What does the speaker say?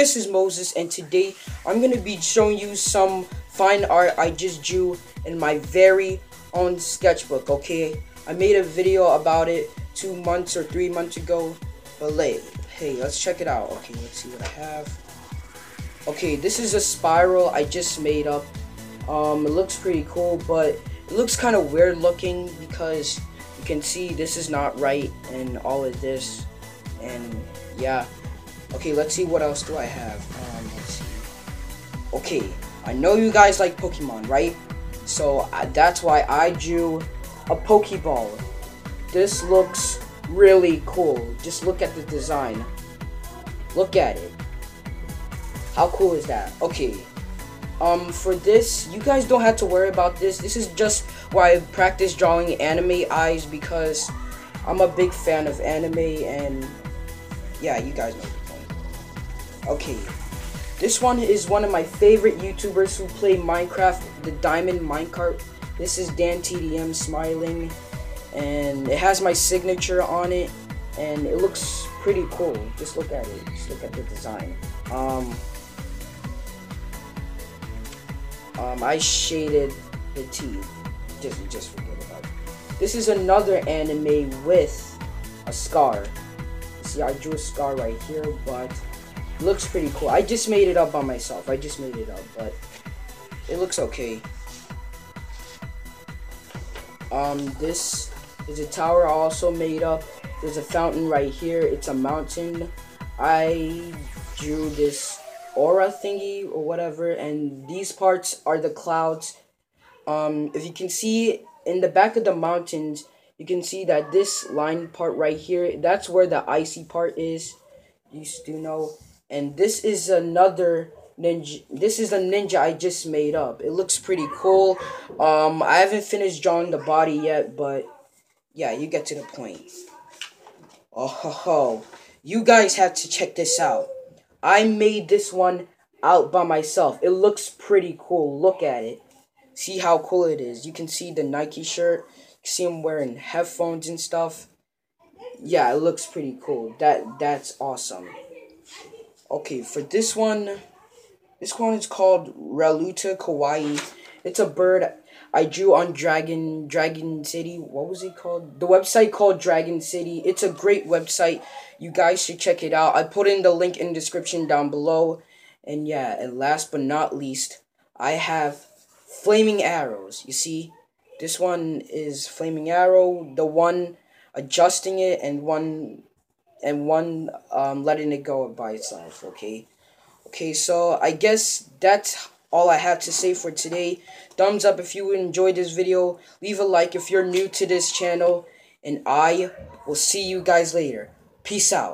This is Moses and today I'm going to be showing you some fine art I just drew in my very own sketchbook, okay? I made a video about it two months or three months ago, but late. Hey, let's check it out. Okay, let's see what I have. Okay, this is a spiral I just made up. Um, it looks pretty cool, but it looks kind of weird looking because you can see this is not right and all of this, and yeah. Okay, let's see what else do I have. Um, let's see. Okay, I know you guys like Pokemon, right? So uh, that's why I drew a Pokeball. This looks really cool. Just look at the design. Look at it. How cool is that? Okay. Um, for this, you guys don't have to worry about this. This is just why I practice drawing anime eyes because I'm a big fan of anime and yeah, you guys know. Okay, this one is one of my favorite YouTubers who play Minecraft, the Diamond Minecart. This is DanTDM smiling, and it has my signature on it, and it looks pretty cool. Just look at it. Just look at the design. Um, um, I shaded the teeth. Just, just forget about it. This is another anime with a scar. See, I drew a scar right here, but looks pretty cool. I just made it up by myself. I just made it up, but it looks okay. Um, this is a tower I also made up. There's a fountain right here. It's a mountain. I drew this aura thingy or whatever, and these parts are the clouds. Um, if you can see in the back of the mountains, you can see that this line part right here, that's where the icy part is. You do know and this is another ninja this is a ninja i just made up. It looks pretty cool. Um i haven't finished drawing the body yet but yeah you get to the point. Oh ho, ho. you guys have to check this out. I made this one out by myself. It looks pretty cool. Look at it. See how cool it is. You can see the nike shirt. See him wearing headphones and stuff. Yeah it looks pretty cool. That that's awesome Okay, for this one, this one is called Raluta Kawaii. It's a bird I drew on Dragon Dragon City. What was it called? The website called Dragon City. It's a great website. You guys should check it out. I put in the link in the description down below. And yeah, and last but not least, I have flaming arrows. You see, this one is flaming arrow. The one adjusting it and one and one um, letting it go by itself, okay? Okay, so I guess that's all I have to say for today. Thumbs up if you enjoyed this video. Leave a like if you're new to this channel. And I will see you guys later. Peace out.